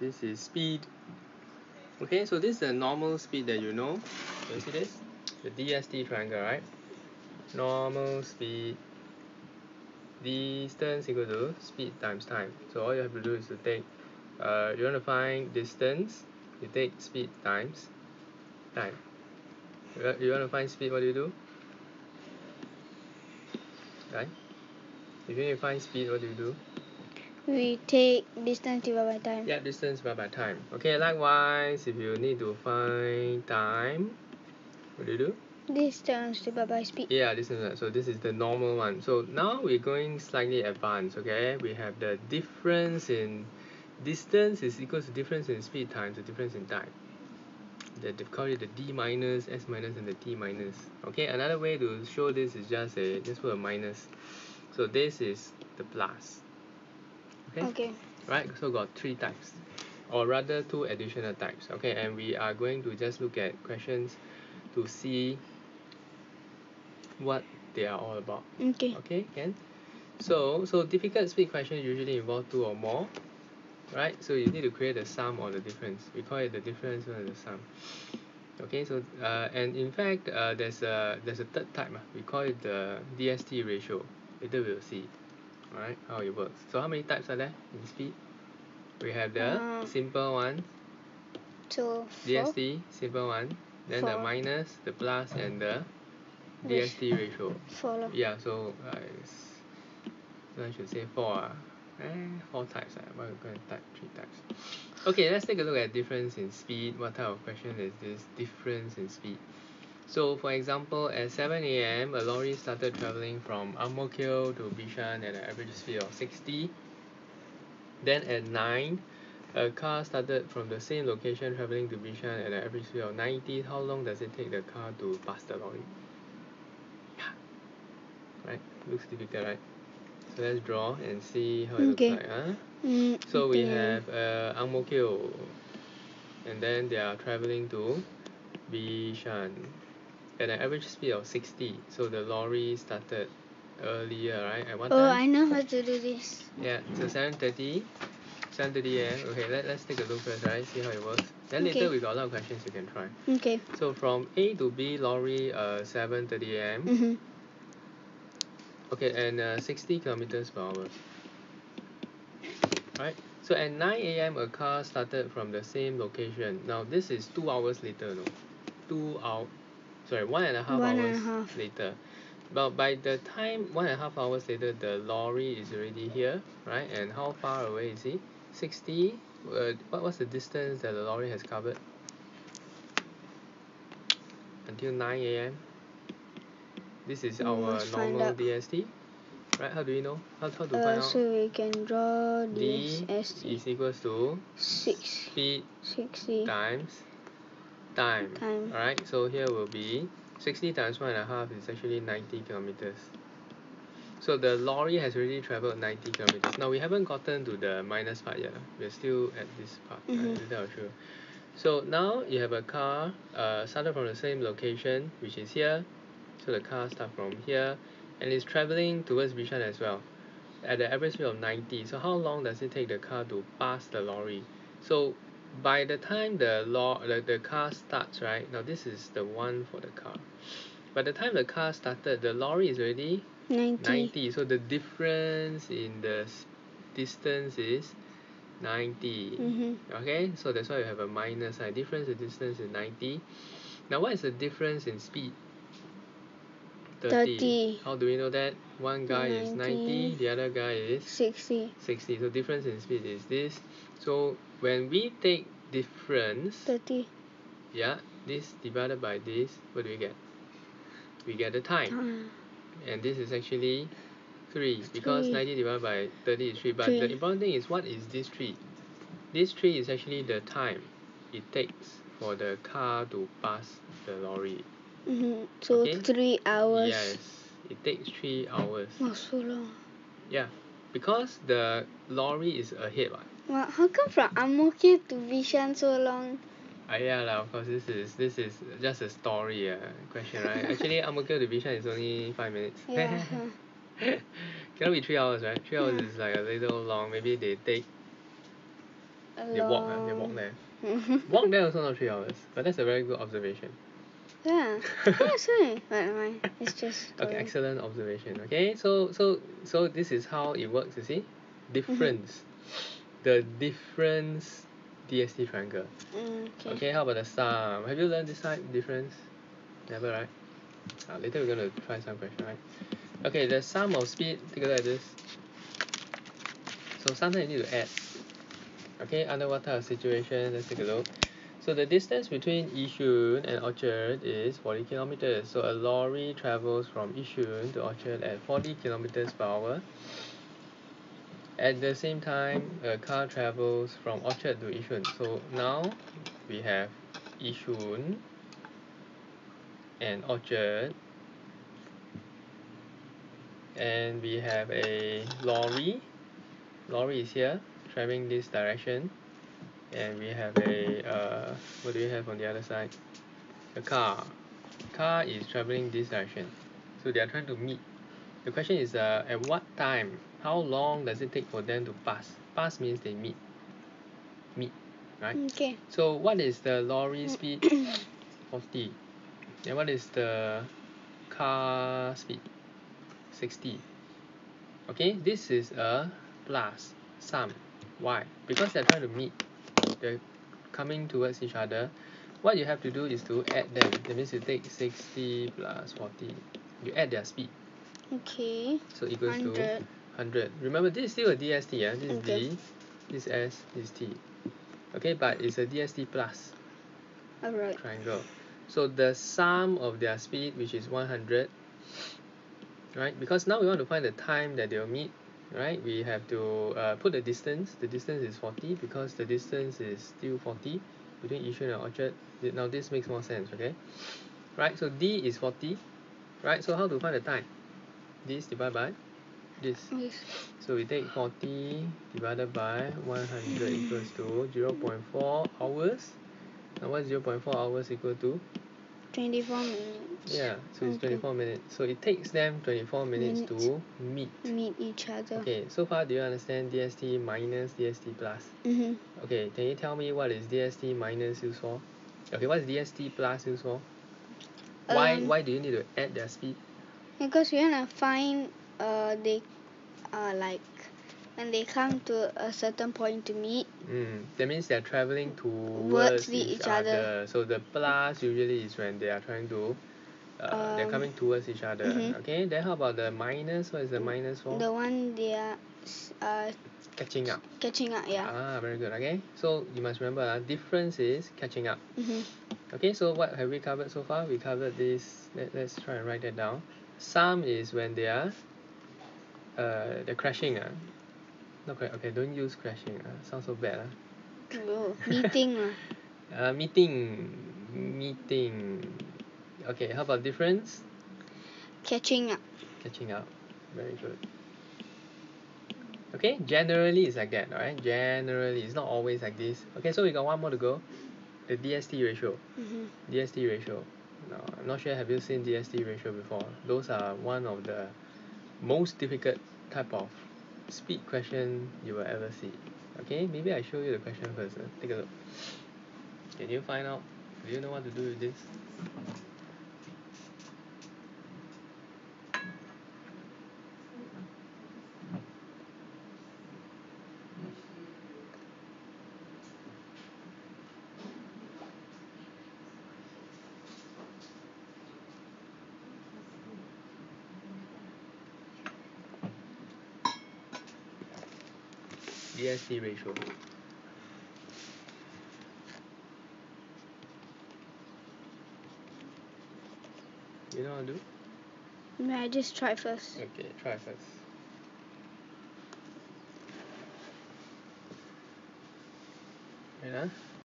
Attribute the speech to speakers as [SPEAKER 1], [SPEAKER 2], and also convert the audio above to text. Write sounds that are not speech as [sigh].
[SPEAKER 1] this is speed. Okay so this is the normal speed that you know. You see this? The DST triangle right? Normal speed. Distance equal to speed times time. So all you have to do is to take uh, you want to find distance you take speed times time. You want to find speed what do you do? Right? If you to find speed what do you do
[SPEAKER 2] we take distance divided by time.
[SPEAKER 1] Yeah distance divided by time. Okay likewise if you need to find time what do you do?
[SPEAKER 2] Distance divided by speed.
[SPEAKER 1] Yeah distance so this is the normal one. So now we're going slightly advanced okay? We have the difference in distance is equal to difference in speed times the difference in time. The they call it the d minus s minus and the t minus okay? Another way to show this is just a just put a minus. So this is the plus okay,
[SPEAKER 2] okay.
[SPEAKER 1] right so got three types or rather two additional types okay? And we are going to just look at questions to see what they are all about.
[SPEAKER 2] Okay.
[SPEAKER 1] Okay can? So so difficult speed questions usually involve two or more right? So you need to create the sum or the difference. We call it the difference or the sum. Okay so uh, and in fact uh, there's a there's a third type uh, we call it the DST ratio. Later we'll see alright how it works? So how many types are there in speed we have the
[SPEAKER 2] uh,
[SPEAKER 1] simple one
[SPEAKER 2] so
[SPEAKER 1] DST simple one then
[SPEAKER 2] four.
[SPEAKER 1] the minus the plus and the DST ratio.
[SPEAKER 2] four.
[SPEAKER 1] Yeah so uh, so I should say four ah. Eh four types ah. Why we going to type three types? Okay let's take a look at difference in speed. What type of question is this difference in speed so for example at 7 a.m. a lorry started travelling from Ang Mo Kio to Bishan at an average speed of 60 then at 9 a car started from the same location travelling to Bishan at an average speed of 90 how long does it take the car to pass the lorry? Yeah. Right? Looks difficult right? So let's draw and see how it
[SPEAKER 2] okay.
[SPEAKER 1] looks like huh?
[SPEAKER 2] Mm,
[SPEAKER 1] so we have uh, Ang Mo Kio. And then they are travelling to Bishan at an average speed of 60 so the lorry started earlier right at what
[SPEAKER 2] oh
[SPEAKER 1] time?
[SPEAKER 2] I know how to do this.
[SPEAKER 1] Yeah so 7.30 7.30 am okay let, let's take a look first right see how it works. Then
[SPEAKER 2] Okay.
[SPEAKER 1] later we got a lot of questions you can try.
[SPEAKER 2] Okay.
[SPEAKER 1] So from A to B lorry uh 7.30 am
[SPEAKER 2] mm-hmm.
[SPEAKER 1] okay and uh, 60 kilometers per hour. Right so at 9 a.m a car started from the same location. Now this is two hours later no two hour sorry one and a half
[SPEAKER 2] One and a
[SPEAKER 1] hours
[SPEAKER 2] half.
[SPEAKER 1] later. But by the time one and a half hours later the lorry is already here right? And how far away is he? 60 uh, what was the distance that the lorry has covered? Until 9 a.m this is
[SPEAKER 2] Mm,
[SPEAKER 1] our normal. DST right? How do we know? How, how to
[SPEAKER 2] uh,
[SPEAKER 1] find
[SPEAKER 2] so we can draw
[SPEAKER 1] D
[SPEAKER 2] this as
[SPEAKER 1] is equals to
[SPEAKER 2] six.
[SPEAKER 1] speed
[SPEAKER 2] sixty.
[SPEAKER 1] times time
[SPEAKER 2] Time.
[SPEAKER 1] alright so here will be 60 times one and a half is actually 90 kilometers so the lorry has already traveled 90 kilometers now we haven't gotten to the minus part yet we're still at this part right?
[SPEAKER 2] Mhm.
[SPEAKER 1] later I'll show you. so now you have a car uh, started from the same location which is here so the car start from here and it's travelling towards Bishan as well at the average speed of 90 so how long does it take the car to pass the lorry so by the time the law the, the car starts right? Now this is the one for the car. By the time the car started the lorry is already
[SPEAKER 2] ninety.
[SPEAKER 1] 90 so the difference in the distance is 90
[SPEAKER 2] mm-hmm.
[SPEAKER 1] okay? So that's why you have a minus sign difference in distance is 90 now what is the difference in speed 30.
[SPEAKER 2] 30.
[SPEAKER 1] how do we know that? One guy is 90
[SPEAKER 2] 90.
[SPEAKER 1] the other guy is
[SPEAKER 2] sixty.
[SPEAKER 1] 60 so difference in speed is this. So when we take difference
[SPEAKER 2] thirty.
[SPEAKER 1] yeah this divided by this what do we get? We get the time.
[SPEAKER 2] Uh,
[SPEAKER 1] and this is actually 3 because
[SPEAKER 2] Three.
[SPEAKER 1] 90 divided by 30 is 3 but
[SPEAKER 2] Three.
[SPEAKER 1] the important thing is what is this 3 this 3 is actually the time it takes for the car to pass the lorry
[SPEAKER 2] mm-hmm. so
[SPEAKER 1] Okay.
[SPEAKER 2] three hours.
[SPEAKER 1] Yes. It takes 3 hours.
[SPEAKER 2] Oh so long.
[SPEAKER 1] Yeah. Because the lorry is ahead what?
[SPEAKER 2] Well, how come from Ang Mo Kio to Bishan so long?
[SPEAKER 1] Ah, yeah lah, of course this is this is just a story uh, question right? [laughs] Actually Ang Mo Kio to Bishan is only 5 minutes.
[SPEAKER 2] Yeah [laughs]
[SPEAKER 1] cannot be 3 hours right? 3 hours
[SPEAKER 2] Yeah.
[SPEAKER 1] is like a little long. Maybe they take They walk, ah, they walk there. [laughs] Walk there also not three hours, but that's a very good observation.
[SPEAKER 2] Yeah. [laughs] That's fine. But mind. It's just.
[SPEAKER 1] Okay, excellent observation. Okay, so so so this is how it works. You see, difference, the difference DST triangle.
[SPEAKER 2] Mm, okay.
[SPEAKER 1] Okay, how about the sum? Have you learned this side difference? Never, right? Uh, later we're gonna try some question, right? Okay, the sum of speed. Take a look at this. So sometimes you need to add. Okay, under what type of situation? Let's take a look. So the distance between Yishun and Orchard is 40 kilometers. So a lorry travels from Yishun to Orchard at 40 kilometers per hour. At the same time, a car travels from Orchard to Yishun. So now we have Yishun and Orchard. And we have a lorry. Lorry is here, traveling this direction. And we have a, uh, what do we have on the other side? A car. Car is traveling this direction. So they are trying to meet. The question is, uh, at what time? How long does it take for them to pass? Pass means they meet. Meet, right?
[SPEAKER 2] Okay.
[SPEAKER 1] So what is the lorry speed? [coughs] 40. And what is the car speed? 60. Okay, this is a plus sum. Why? Because they're trying to meet. They're coming towards each other. What you have to do is to add them. That means you take 60 plus 40. You add their speed.
[SPEAKER 2] Okay.
[SPEAKER 1] So equals to
[SPEAKER 2] 100.
[SPEAKER 1] 100. Remember, this is still a DST. Yeah? This is
[SPEAKER 2] Okay.
[SPEAKER 1] D, this is S, this is T. Okay, but it's a DST plus
[SPEAKER 2] Alright.
[SPEAKER 1] triangle. So the sum of their speed, which is 100, right? Because now we want to find the time that they'll meet, right? We have to uh, put the distance. The distance is 40 because the distance is still 40 between Yishun and Orchard. Th- Now this makes more sense, okay? Right, so D is 40, right? So how to find the time? This divided by this.
[SPEAKER 2] Yes.
[SPEAKER 1] So we take 40 divided by 100 equals to 0 0.4 hours. Now what's 0 0.4 hours equal to?
[SPEAKER 2] 24 minutes.
[SPEAKER 1] Yeah, so it's
[SPEAKER 2] Okay.
[SPEAKER 1] 24 minutes. So it takes them 24 minutes
[SPEAKER 2] Minutes.
[SPEAKER 1] to meet.
[SPEAKER 2] Meet each other.
[SPEAKER 1] Okay, so far do you understand DST minus DST plus?
[SPEAKER 2] Mm-hmm.
[SPEAKER 1] Okay, can you tell me what is DST minus used for? Okay, what is DST plus used for? Why
[SPEAKER 2] Um,
[SPEAKER 1] why do you need to add their speed?
[SPEAKER 2] Because we wanna find uh they uh like when they come to a certain point to meet.
[SPEAKER 1] Mm, that means they're traveling towards
[SPEAKER 2] Towards
[SPEAKER 1] each,
[SPEAKER 2] each
[SPEAKER 1] other.
[SPEAKER 2] other.
[SPEAKER 1] So the plus usually is when they are trying to, uh, they're
[SPEAKER 2] Um,
[SPEAKER 1] coming towards each other.
[SPEAKER 2] mhm.
[SPEAKER 1] Okay, then how about the minus? What is the minus for?
[SPEAKER 2] The one they are uh
[SPEAKER 1] Catching up.
[SPEAKER 2] catching up. Yeah.
[SPEAKER 1] Ah, very good. Okay, so you must remember, uh, difference is catching up.
[SPEAKER 2] Mm-hmm.
[SPEAKER 1] Okay, so what have we covered so far? We covered this. Let, let's try and write that down. Sum is when they are, uh, they're crashing. Uh. Not cra- okay, don't use crashing. Uh. Sounds so bad. Uh.
[SPEAKER 2] Oh, meeting. [laughs]
[SPEAKER 1] Uh, meeting, meeting. Okay, how about difference?
[SPEAKER 2] Catching up.
[SPEAKER 1] Catching up. Very good. Okay, generally it's like that, alright? Generally, it's not always like this. Okay, so we got one more to go. The DST ratio.
[SPEAKER 2] Mm-hmm.
[SPEAKER 1] DST ratio. Now, I'm not sure have you seen DST ratio before. Those are one of the most difficult type of speed question you will ever see. Okay, maybe I show you the question first. uh. Take a look. Can you find out? Do you know what to do with this? DST ratio. You know how to do?
[SPEAKER 2] May I just try first?
[SPEAKER 1] Okay, try first. Wait ah.